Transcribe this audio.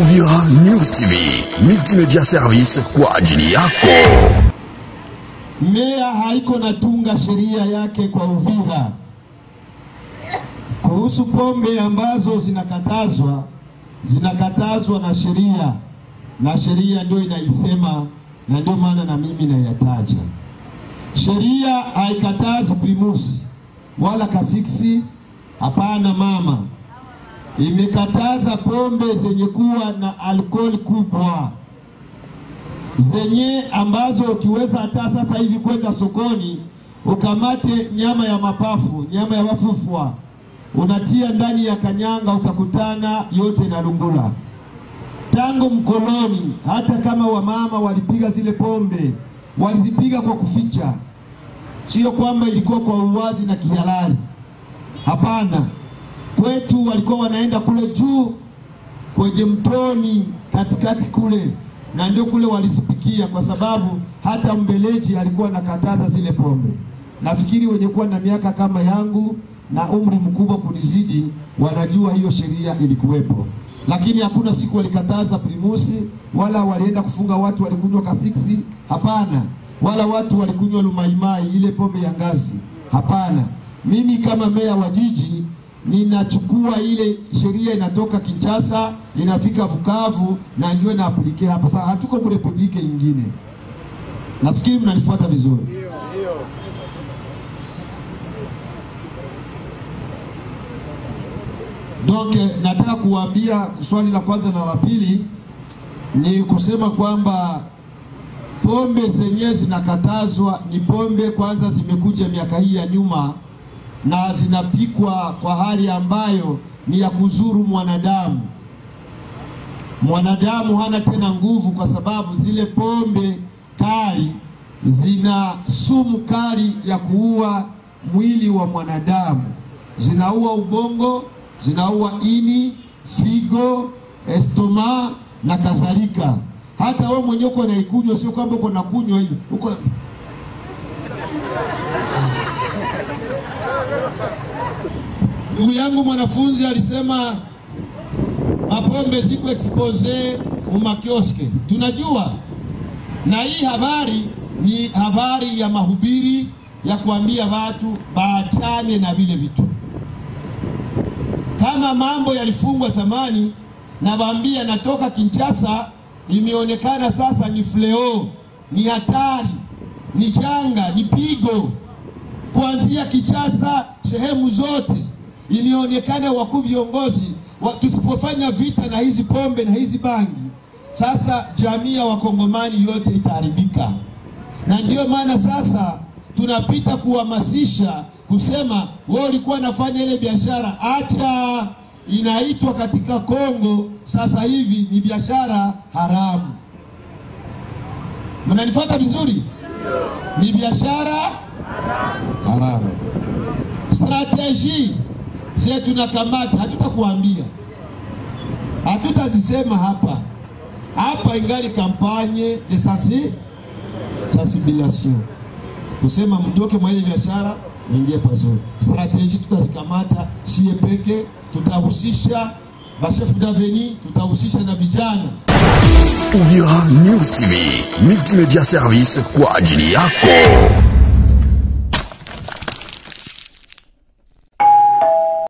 Uvira News TV, multimedia service kwa ajili yako. Meya haiko natunga sheria yake kwa Uvira kuhusu pombe ambazo zinakatazwa, zinakatazwa na sheria, na sheria ndio inaisema, na ndio maana na mimi nayataja. Sheria haikatazi primusi wala kasiksi, hapana mama, imekataza pombe zenye kuwa na alkoholi kubwa zenye ambazo ukiweza hata sasa hivi kwenda sokoni ukamate nyama ya mapafu, nyama ya wafufwa, unatia ndani ya kanyanga, utakutana yote na lungula. Tangu mkoloni, hata kama wamama walipiga zile pombe, walizipiga kwa kuficha, sio kwamba ilikuwa kwa uwazi na kihalali. Hapana, kwetu walikuwa wanaenda kule juu kwenye mtoni katikati kule na ndio kule walisipikia kwa sababu hata mbeleji alikuwa anakataza zile pombe. Nafikiri wenye kuwa na miaka kama yangu na umri mkubwa kunizidi wanajua hiyo sheria ilikuwepo, lakini hakuna siku walikataza primusi, wala walienda kufunga watu walikunywa kasiksi, hapana, wala watu walikunywa lumaimai, ile pombe ya ngazi, hapana. Mimi kama meya wa jiji ninachukua ile sheria inatoka Kinshasa inafika Bukavu na ndio na aplike hapa. Sasa hatuko mu republike nyingine, nafikiri mnanifuata vizuri. Donc nataka kuwaambia swali la kwanza na la pili ni kusema kwamba pombe zenyewe zinakatazwa ni pombe kwanza zimekuja miaka hii ya nyuma na zinapikwa kwa hali ambayo ni ya kuzuru mwanadamu. Mwanadamu hana tena nguvu, kwa sababu zile pombe kali zina sumu kali ya kuua mwili wa mwanadamu, zinaua ubongo, zinaua ini, figo, estoma na kadhalika. Hata wewe mwenyewe uko naikunywa, sio kwamba uko nakunywa hiyo uko Ndugu yangu mwanafunzi alisema mapombe ziko expose mumakioske, tunajua na hii habari ni habari ya mahubiri ya kuambia watu baachane na vile vitu. Kama mambo yalifungwa zamani, nawaambia natoka Kinshasa, imeonekana sasa ni fleo, ni hatari, ni janga, ni pigo kuanzia Kichasa, sehemu zote ilionekana wakuu viongozi wa, tusipofanya vita na hizi pombe na hizi bangi, sasa jamii ya wakongomani yote itaharibika. Na ndiyo maana sasa tunapita kuhamasisha kusema, wewe ulikuwa nafanya ile biashara, acha. Inaitwa katika Kongo sasa hivi ni biashara haramu. Mnanifuata vizuri? Ni biashara haramu. Strateji zetu na kamati hatutakuambia, hatutazisema hapa hapa, ingali kampanye de sensibilisation kusema mtoke mwenye ile biashara ningie pazuri. Strateji tutazikamata sie peke, tutahusisha bashefu daveni, tutahusisha na vijana. Uvira News TV, multimedia service kwa ajili yako.